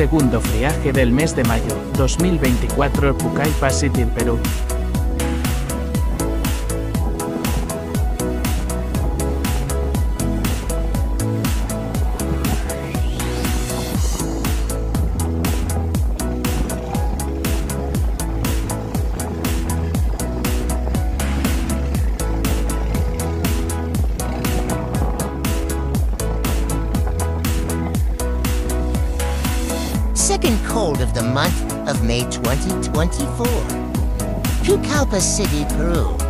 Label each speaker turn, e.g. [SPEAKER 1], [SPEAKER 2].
[SPEAKER 1] Segundo friaje del mes de mayo 2024 Pucallpa City, Perú.
[SPEAKER 2] Second cold of the month of May 2024. Pucallpa City, Peru.